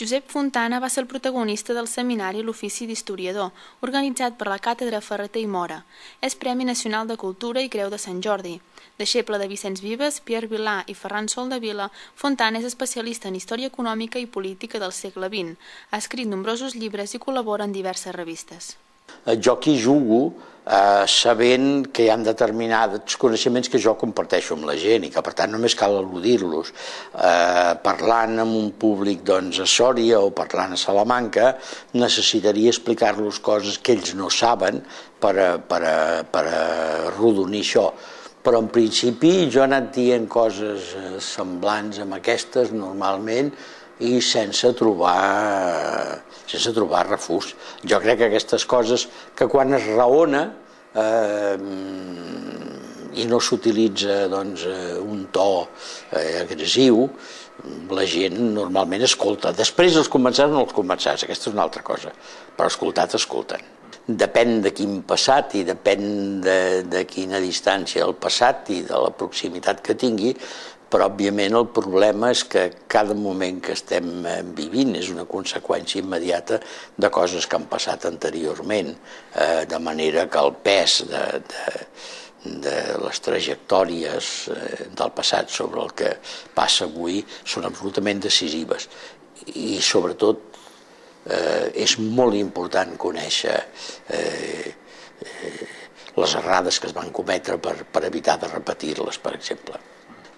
Josep Fontana va ser el protagonista del seminari L'ofici d'historiador, organitzat per la Càtedra Ferreter i Mora. És Premi Nacional de Cultura i Creu de Sant Jordi. Deixeble de Vicenç Vives, Pierre Vilà i Ferran Soldevila, Fontana és especialista en història econòmica i política del segle XX. Ha escrit nombrosos llibres i col·labora en diverses revistes. Jo aquí jugo eh, sabent que hi ha determinats coneixements que jo comparteixo amb la gent i que per tant només cal al·ludir-los. Eh, parlant amb un públic doncs, a Sòria o parlant a Salamanca necessitaria explicar-los coses que ells no saben per a, per a, per a rodonir això però en principi jo he anat dient coses eh, semblants amb aquestes normalment i sense trobar, sense trobar refús. Jo crec que aquestes coses que quan es raona eh, i no s'utilitza doncs, eh, un to eh, agressiu, la gent normalment escolta. Després els començats no els començats, aquesta és una altra cosa, però escoltat escolten. Depèn de quin passat i depèn de, de quina distància el passat i de la proximitat que tingui, però òbviament el problema és que cada moment que estem eh, vivint és una conseqüència immediata de coses que han passat anteriorment, eh, de manera que el pes de, de, de les trajectòries eh, del passat sobre el que passa avui són absolutament decisives. I sobretot eh, és molt important conèixer eh, eh, les errades que es van cometre per, per evitar de repetir-les, per exemple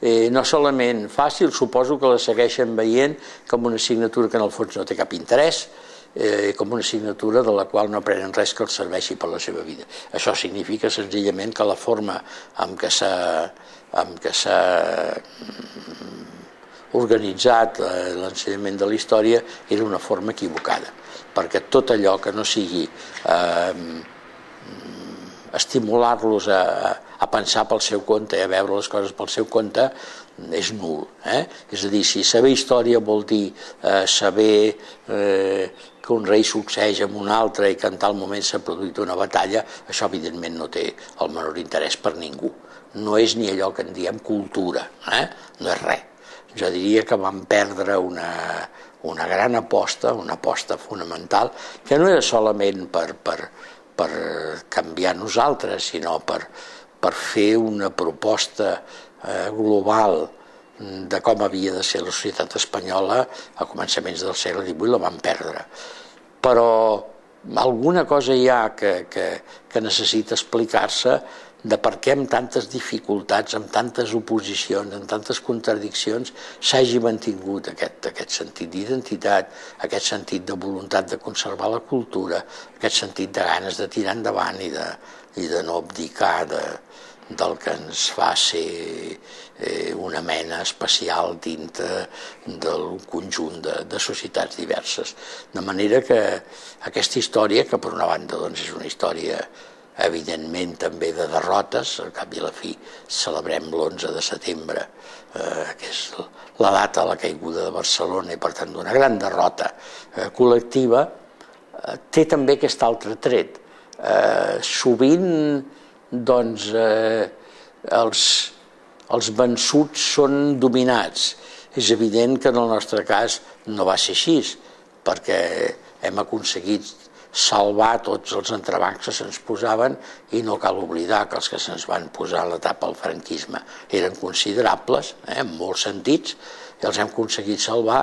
eh, no solament fàcil, suposo que la segueixen veient com una assignatura que en el fons no té cap interès, eh, com una assignatura de la qual no aprenen res que els serveixi per la seva vida. Això significa senzillament que la forma amb què s'ha amb què s'ha organitzat eh, l'ensenyament de la història era una forma equivocada, perquè tot allò que no sigui eh, estimular-los a, a pensar pel seu compte i a veure les coses pel seu compte és nul. Eh? És a dir, si saber història vol dir eh, saber eh, que un rei succeeix amb un altre i que en tal moment s'ha produït una batalla, això evidentment no té el menor interès per ningú. No és ni allò que en diem cultura, eh? no és res. Jo diria que vam perdre una, una gran aposta, una aposta fonamental, que no era solament per, per, per canviar nosaltres, sinó per, per fer una proposta eh, global de com havia de ser la societat espanyola a començaments del segle XVIII la van perdre. Però alguna cosa hi ha que, que, que necessita explicar-se de per què amb tantes dificultats, amb tantes oposicions, amb tantes contradiccions, s'hagi mantingut aquest, aquest sentit d'identitat, aquest sentit de voluntat de conservar la cultura, aquest sentit de ganes de tirar endavant i de, i de no abdicar de, del que ens fa ser eh, una mena especial dintre del conjunt de, de societats diverses. De manera que aquesta història, que per una banda doncs, és una història evidentment també de derrotes, al cap i a la fi celebrem l'11 de setembre, eh, que és la data de la caiguda de Barcelona i per tant d'una gran derrota eh, col·lectiva, eh, té també aquest altre tret. Eh, sovint doncs, eh, els, els vençuts són dominats. És evident que en el nostre cas no va ser així, perquè hem aconseguit salvar tots els entrebancs que se'ns posaven i no cal oblidar que els que se'ns van posar a l'etapa del franquisme eren considerables, eh, en molts sentits, i els hem aconseguit salvar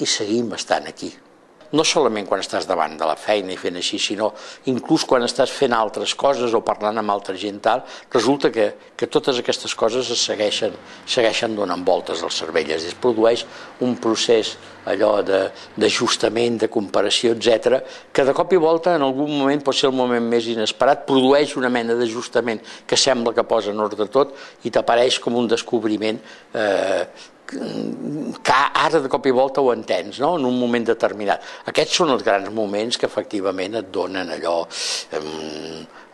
i seguim estant aquí no solament quan estàs davant de la feina i fent així, sinó inclús quan estàs fent altres coses o parlant amb altra gent tal, resulta que, que totes aquestes coses es segueixen, segueixen donant voltes al cervell, es produeix un procés allò d'ajustament, de, de comparació, etc, que de cop i volta en algun moment pot ser el moment més inesperat, produeix una mena d'ajustament que sembla que posa en ordre tot i t'apareix com un descobriment eh, que ara de cop i volta ho entens, no? en un moment determinat. Aquests són els grans moments que efectivament et donen allò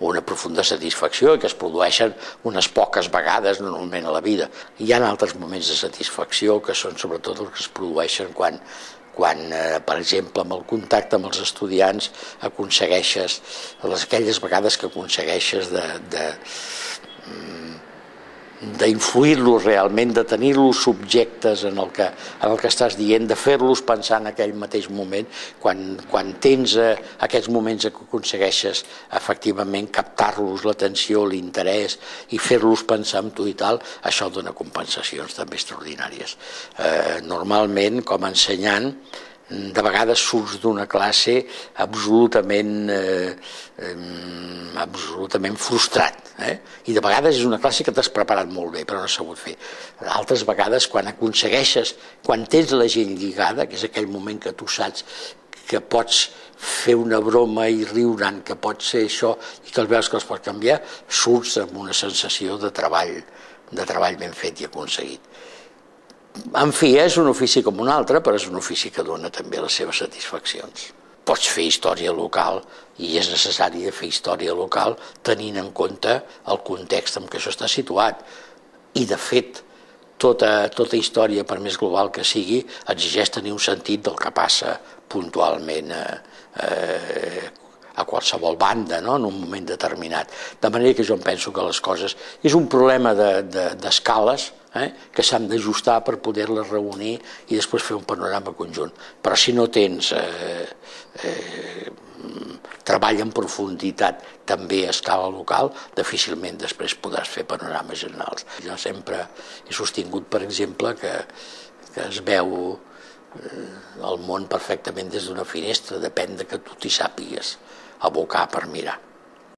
una profunda satisfacció i que es produeixen unes poques vegades normalment a la vida. Hi ha altres moments de satisfacció que són sobretot els que es produeixen quan, quan, eh, per exemple, amb el contacte amb els estudiants aconsegueixes, les aquelles vegades que aconsegueixes de, de, d'influir-los realment, de tenir-los subjectes en el, que, en el que estàs dient, de fer-los pensar en aquell mateix moment, quan, quan tens eh, aquests moments que aconsegueixes efectivament captar-los l'atenció, l'interès i fer-los pensar en tu i tal, això dona compensacions també extraordinàries. Eh, normalment, com a ensenyant, de vegades surts d'una classe absolutament, eh, absolutament frustrat. Eh? I de vegades és una classe que t'has preparat molt bé, però no has sabut fer. Altres vegades, quan aconsegueixes, quan tens la gent lligada, que és aquell moment que tu saps que pots fer una broma i riure'n, que pot ser això, i que els veus que els pot canviar, surts amb una sensació de treball, de treball ben fet i aconseguit. En fi, és un ofici com un altre, però és un ofici que dona també les seves satisfaccions. Pots fer història local i és necessari fer història local tenint en compte el context en què això està situat. I, de fet, tota, tota història, per més global que sigui, exigeix tenir un sentit del que passa puntualment eh, eh, a qualsevol banda no? en un moment determinat. De manera que jo em penso que les coses... És un problema d'escales de, de, eh? que s'han d'ajustar per poder-les reunir i després fer un panorama conjunt. Però si no tens eh, eh, treball en profunditat també a escala local, difícilment després podràs fer panorames generals. Jo sempre he sostingut, per exemple, que, que es veu eh, el món perfectament des d'una finestra, depèn de que tu t'hi sàpigues abocar per mirar.